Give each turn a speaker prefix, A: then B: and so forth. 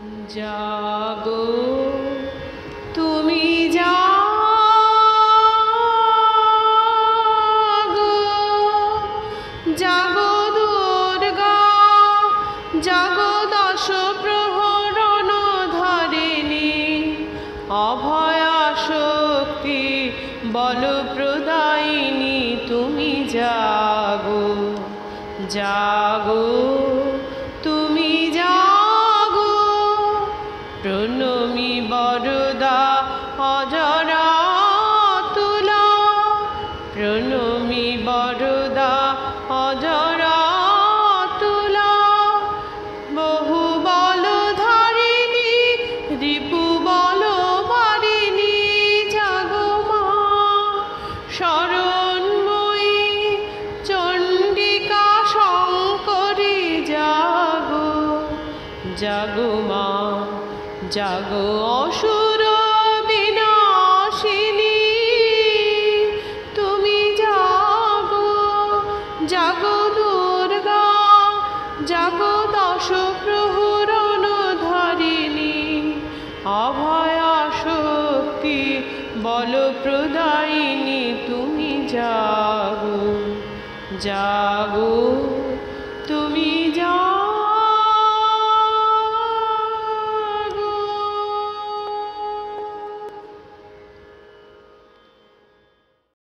A: জাগো, তুমি জাগো। জাগো দুর্গা, জাগো দশ প্রহরণ ধরিণী। অভয়া শক্তি বল প্রদায়িনী তুমি জাগো জাগো। প্রণমী বরদা অজরা তুলা। প্রণমী বরদা অজরা তুলা। বহু বল ধারিণী রিপু বল বারিণী জাগো মা। শরণময়ী চণ্ডিকা শঙ্করী, জাগো জাগো মা। জাগো অসুর বিনাশিনী। তুমি জাগো জাগো দুর্গা, জাগো দশ প্রহরণ ধরিণী অভয়া শক্তি বল প্রদায়িনী তুমি জাগো জাগো